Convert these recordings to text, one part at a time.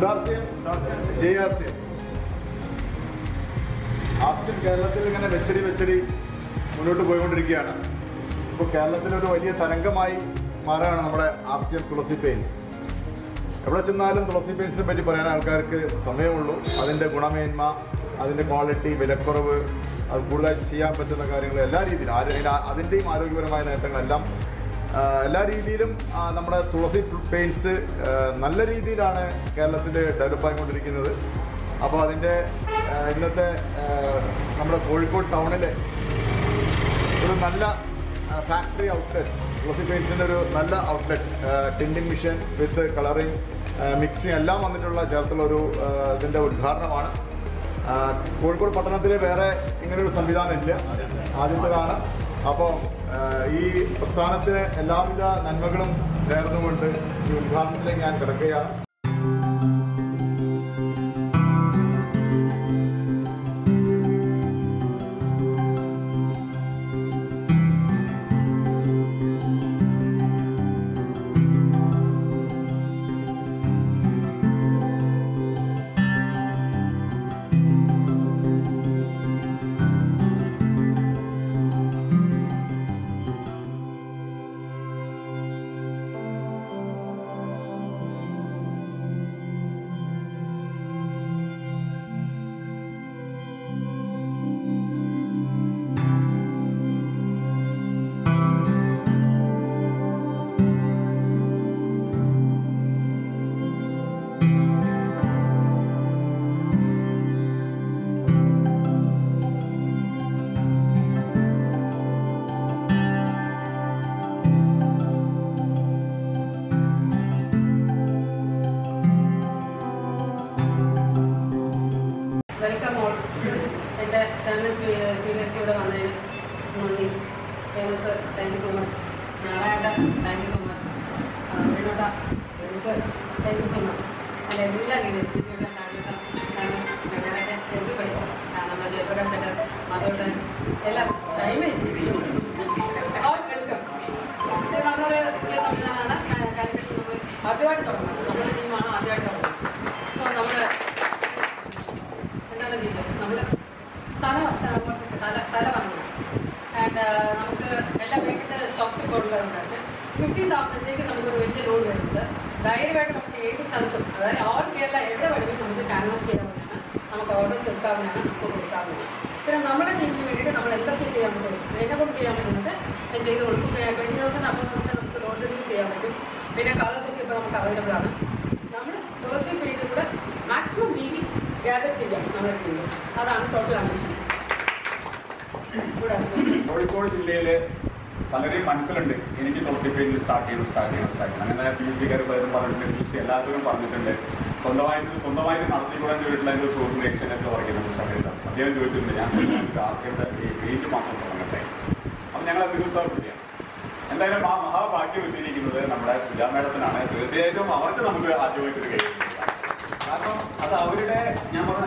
J കേരളത്തിൽ ഇങ്ങനെ വെച്ചടി വെച്ചടി മുന്നോട്ട് പോയിക്കൊണ്ടിരിക്കുകയാണ്. കേരളത്തിൽ ഒരു വലിയ തരംഗമായി മാറുകയാണ് നമ്മുടെ ആസ്യം തുളസി പെയിൻസ് എവിടെ ചെന്നാലും തുളസി പെയിൻസിനെ പറ്റി പറയാൻ ആൾക്കാർക്ക് സമയമുള്ളൂ. അതിന്റെ ഗുണമേന്മ അതിന്റെ ക്വാളിറ്റി വിലക്കുറവ് അത് കൂടുതലായിട്ട് ചെയ്യാൻ പറ്റുന്ന കാര്യങ്ങൾ എല്ലാ രീതിയിലും. അതിന്റെയും ആരോഗ്യപരമായ നേട്ടങ്ങളെല്ലാം എല്ലാ രീതിയിലും നമ്മുടെ തുളസി പെയിൻസ് നല്ല രീതിയിലാണ് കേരളത്തിൽ ഡെവലപ്പ് ആയിക്കൊണ്ടിരിക്കുന്നത്. അപ്പോൾ അതിന്റെ ഇന്നത്തെ നമ്മുടെ കോഴിക്കോട് ടൗണിലെ ഒരു നല്ല ഫാക്ടറി ഔട്ട്ലെറ്റ് തുളസി പെയിൻസിന്റെ ഒരു നല്ല outlet tinting machine with colouring mixing എല്ലാം വന്നിട്ടുള്ള ചേർത്തുള്ള ഒരു ഇതിന്റെ ഉദ്ഘാടനമാണ്. കോഴിക്കോട് പട്ടണത്തിൽ വേറെ ഇങ്ങനെയൊരു സംവിധാനം ഇല്ല. ആദ്യത്തേതാണ് അപ്പോൾ ഈ പ്രസ്ഥാനത്തിന് എല്ലാവിധ നന്മകളും നേർന്നുകൊണ്ട് ഈ ഉദ്ഘാടനത്തിലേക്ക് ഞാൻ കിടക്കുകയാണ്. Famous thank you so much ഞായറാഴ്ച thank you so much വേണോട്ട sir thank you so much അല്ല എല്ലാം ഇങ്ങനെ എത്തിച്ചോട്ടെ താങ്കോട്ട കാരണം ഞങ്ങളുടെ എവരിബഡി നമ്മുടെ ജയപ്പട ഫെഡർ മതോട്ട് എല്ലാം ഇത് നമ്മളൊരു പുതിയ സംവിധാനമാണ്. കാലിക്കറ്റിൽ നമ്മൾ ആദ്യമായിട്ട് തുടങ്ങുന്നത് നമ്മുടെ ടീമാണ് ആദ്യമായിട്ട് തുടങ്ങുന്നത്. സോ നമ്മൾ എന്താണ് ചെയ്യുക നമ്മൾ തല തല തല പറഞ്ഞു ആൻഡ് നമുക്ക് സ്റ്റോക്സ് കൊണ്ടുവരുന്നുണ്ട് ഫിഫ്റ്റീൻ ആകുമ്പോഴത്തേക്ക് നമുക്കൊരു വലിയ ലോഡ് വരുന്നത് ധൈര്യമായിട്ട് നമുക്ക് ഏത് സ്ഥലത്തും അതായത് ഓൾ കേരള എവിടെ വേണമെങ്കിലും നമുക്ക് കാൻവാസ് ചെയ്യാവുന്നതാണ് നമുക്ക് ഓർഡേഴ്സ് എടുക്കാവുന്നതാണ് നമുക്ക് കൊടുക്കാവുന്നതാണ്. പിന്നെ നമ്മുടെ ടീമിന് വേണ്ടിയിട്ട് നമ്മൾ എന്തൊക്കെ ചെയ്യാൻ പറ്റും? എന്നെ ചെയ്യാൻ പറ്റുന്നത് ഞാൻ ചെയ്ത് കൊടുക്കും. പിന്നെ ട്വന്റി തൗസൻഡ് അപ്പോൾ ദിവസം നമുക്ക് ലോൺ ഡെലിവറി ചെയ്യാൻ പറ്റും. പിന്നെ കളേഴ്സൊക്കെ ഇപ്പോൾ നമുക്ക് അവൈലബിൾ ആണ്. നമ്മൾ തുളസി പേജിലൂടെ മാക്സിമം ബി വി ഗ്യാദർ ചെയ്യാം നമ്മുടെ ടീമിൽ അതാണ് ടോട്ടൽ അംബിഷൻ കോഴിക്കോട് ജില്ലയിൽ പലരെയും മനസ്സിലുണ്ട്. എനിക്ക് തുളസി പെയിന്റ് സ്റ്റാർട്ട് ചെയ്യണം സ്റ്റാർട്ട് ചെയ്യണം സ്റ്റാർട്ട് ചെയ്യണം അങ്ങനെ പി എസ് സിക്കാർ പലരും പറഞ്ഞിട്ടുണ്ട്. പി എസ് സി എല്ലാവരും പറഞ്ഞിട്ടുണ്ട്. സ്വന്തമായിട്ട് സ്വന്തമായിട്ട് നടത്തിക്കൂടാൻ ചോദിച്ചിട്ടുള്ള എന്റെ സുഹൃത്ത് ലക്ഷ്യനൊക്കെ പറയുന്നത് സമയത്ത് അദ്ദേഹം ചോദിച്ചിട്ടുണ്ട് ഞാൻ ആശയത്തെ പെയിന്റ് മാത്രം തുടങ്ങട്ടെ? അപ്പം ഞങ്ങൾ അത് സർവ് ചെയ്യാം. എന്തായാലും ആ മഹാഭാഗ്യം എത്തിയിരിക്കുന്നത് നമ്മുടെ സുജാ മേഡത്തിനാണ്. തീർച്ചയായിട്ടും അവർക്ക് നമുക്ക് ആദ്യമായിട്ട് കഴിയും കാരണം അത് അവരുടെ ഞാൻ പറഞ്ഞ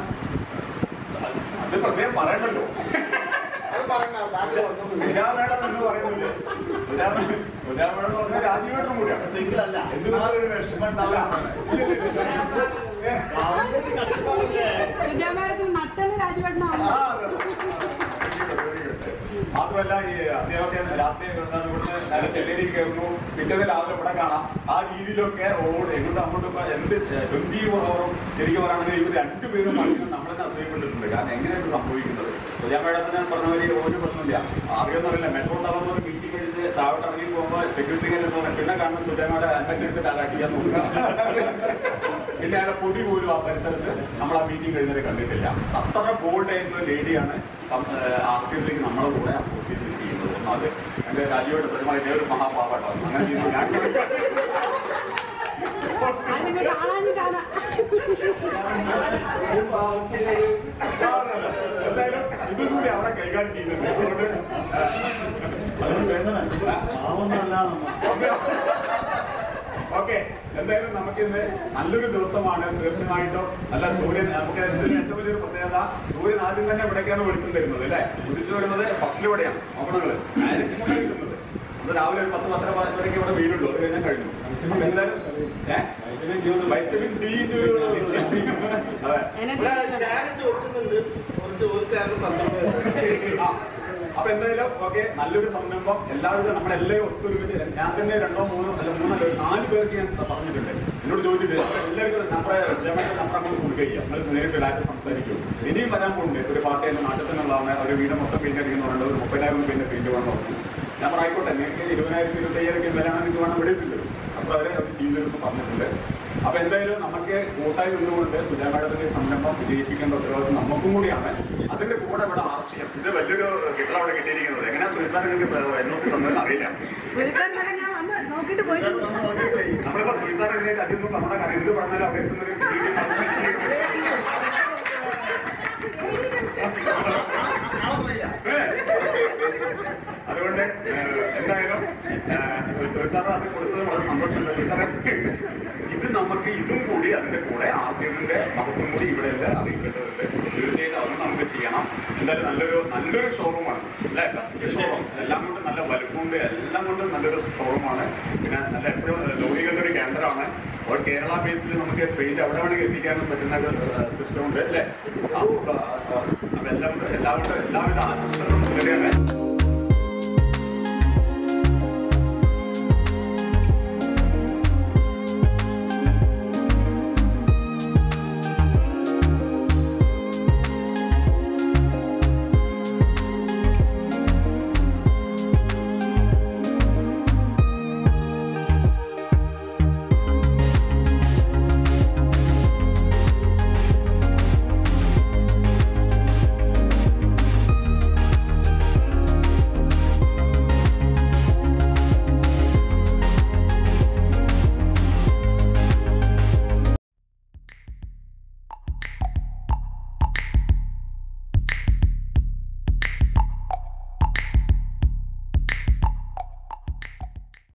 അത് പ്രത്യേകം പറയണ്ടല്ലോ. രാജീവേട്ടനും കൂടിയാണ്. സിംഗിൾ അല്ല എന്ത് എന്നാലും ഒരു വിഷമം ഉണ്ടാവില്ല നട്ടൽ രാജീവേട്ടനാണ്. മാത്രമല്ല ഈ അദ്ദേഹമൊക്കെ രാത്രി എന്താണ് ഇവിടുന്ന് ചെന്നൈയിൽ കയറുന്നു. പിറ്റേന്ന് രാവിലെ ഇവിടെ കാണാം. ആ രീതിയിലൊക്കെ റോഡ് എങ്ങോട്ട് അങ്ങോട്ടും എന്ത് ട്വന്റി ഫോർ അവറും ശരിക്കും പറയുകയാണെങ്കിൽ ഇവർ രണ്ടുപേരും നമ്മൾ തന്നെ അസൂയപ്പെട്ടിട്ടുണ്ട് കാരണം എങ്ങനെയാണ് സംഭവിക്കുന്നത്? ഞാൻ മേഡത്തിന് പറഞ്ഞവര് ഒരു പ്രശ്നമില്ല ആദ്യം അറിയില്ല മെട്രോ ടവർ മീറ്റിംഗ് കഴിഞ്ഞ് താഴോട്ട് ഇറങ്ങി പോകുമ്പോൾ സെക്യൂരിറ്റി കയറി പിന്നെ കാണുന്ന സുജാമയുടെ ഹെൽമെറ്റ് എടുത്തിട്ട് അത് നോക്കുക പിന്നെ അതിന്റെ പൊടി പോലും ആ പരിസരത്ത് നമ്മൾ ആ മീറ്റിംഗ് കഴിഞ്ഞവരെ കണ്ടിട്ടില്ല അത്ര ബോൾഡ് ആയിട്ടുള്ള ലേഡിയാണ് ആർ സി എമ്മിലേക്ക് നമ്മളെ കൂടെ അസോസിയേറ്റ് ചെയ്യുന്നത് ഒന്നാമത് എന്റെ രാജീവയുടെ സ്ഥലമായി ഒരു മഹാപാപാട്ടോ അങ്ങനെ അവിടെ കൈകാര്യം ചെയ്യുന്നുണ്ട് അതുകൊണ്ട് ഓക്കെ എന്തായാലും നമുക്ക് ഇന്ന് നല്ലൊരു ദിവസമാണ്. തീർച്ചയായിട്ടും അല്ല സൂര്യൻ നമുക്ക് ഏറ്റവും വലിയൊരു പ്രത്യേകത? സൂര്യൻ ആദ്യം തന്നെ ഇവിടേക്കാണ് വെളിച്ചം തരുന്നത് അല്ലേ? ഉദിച്ചു വരുന്നത് ഫസ്റ്റിലൂടെയാണ് നോക്കണങ്ങൾ ആയിരത്തി കിട്ടുന്നത് നമ്മൾ രാവിലെ ഒരു പത്ത് പത്തര വരയ്ക്ക് ഇവിടെ വീടുള്ളൂ അത് കഴിഞ്ഞാൽ കഴിഞ്ഞു. എന്തായാലും ഏ? വൈറ്റമിൻ ഡി അതെ. എനർജി ചാനൽ ഒട്ടുന്നുണ്ട്. ഒരു ഒരു ചാനൽ പന്ത്രണ്ട് ആ. അപ്പൊ എന്തായാലും ഓക്കെ നല്ലൊരു സംരംഭം. എല്ലാവരും നമ്മുടെ എല്ലാവരും ഒത്തൊരുമിച്ച് ഞാൻ തന്നെ രണ്ടോ മൂന്നോ അല്ല മൂന്നോ നാല് പേർക്ക് ഞാൻ പറഞ്ഞിട്ടുണ്ട്. എന്നോട് ചോദിച്ചിട്ട് എല്ലാവർക്കും നമ്മുടെ ജമന്റെ നമ്പർ അങ്ങോട്ട് കൊടുക്കുക നമ്മൾ നേരിട്ട് ഡയറക്റ്റ് സംസാരിക്കും. ഇനിയും വരാൻ പോകുന്നുണ്ട്. ഒരു പാർട്ടി എന്റെ നാട്ടിൽ തന്നെയുള്ളതാണ് ഒരു വീട് മൊത്തം പെയിന്റ് അടിക്കുന്നുണ്ട് ഒരു മുപ്പതിനായിരം പിന്നെ പെയിന്റ് വേണം ഞാൻ പറഞ്ഞു, ആയിക്കോട്ടെ നിങ്ങൾക്ക് ഇരുപതിനായിരത്തി ഇരുപത്തയ്യായിരം ഒക്കെ വരാണെങ്കിൽ വേണം വിടത്തില്ല അപ്പൊ അവരെ അവർ ചെയ്തെടുത്ത് പറഞ്ഞിട്ടുണ്ട്. അപ്പൊ എന്തായാലും നമുക്ക് കൂട്ടായി നിന്നുകൊണ്ട് സുജാ മേഡത്തിന്റെ സംരംഭം വിജയിപ്പിക്കേണ്ട ഉത്തരവാദിത്വം നമുക്കും കൂടിയാണ്. അതിന്റെ കൂടെ ഇവിടെ ആശയം ഇത് വലിയൊരു കിട്ടൽ അവിടെ കിട്ടിയിരിക്കുന്നത്. എങ്ങനെയാ സുൽസാൻ നിങ്ങൾക്ക് എൻ ഒ സി തന്നതെന്ന് അറിയില്ല. സുരേഷ് ഞാൻ വന്ന് നോക്കിയിട്ട് പോയി. നമ്മളിപ്പോ സുൽസാൻ എഴുതിയിട്ട് അതിൽ നമ്മുടെ കരുത് എന്ത് പറഞ്ഞാലും അവിടെ എത്തുന്നൊരു അതുകൊണ്ട് എന്തായാലും സുരേഷാറ് അത് കൊടുത്തത് വളരെ സന്തോഷമുണ്ട് സുൽസാറെ ഇത് നമുക്ക് ഇതും കൂടി അതിന്റെ കൂടെ ആസിയത്തിന്റെ മഹത്വം കൂടി ഇവിടെ ഉണ്ട് അറിയിക്കേണ്ടതുണ്ട് തീർച്ചയായിട്ടും അതും നമുക്ക് ചെയ്യണം. എന്തായാലും നല്ലൊരു നല്ലൊരു ഷോറൂമാണ് അല്ലെ? ഷോറൂം എല്ലാം കൊണ്ടും നല്ല വലുപ്പമുണ്ട് എല്ലാം കൊണ്ടും നല്ലൊരു ഷോറൂമാണ് പിന്നെ നല്ല എപ്പോഴും ലോറികളുടെ ഒരു കേന്ദ്രമാണ് അപ്പോൾ കേരള ബേസിൽ നമുക്ക് പെയിന്റ് അവിടെ വേണമെങ്കിൽ എത്തിക്കാനും പറ്റുന്ന ഒരു സിസ്റ്റം ഉണ്ട് അല്ലേ? അപ്പൊ, എല്ലാം എല്ലാവരുടെ എല്ലാവരുടെ ആശംസകളും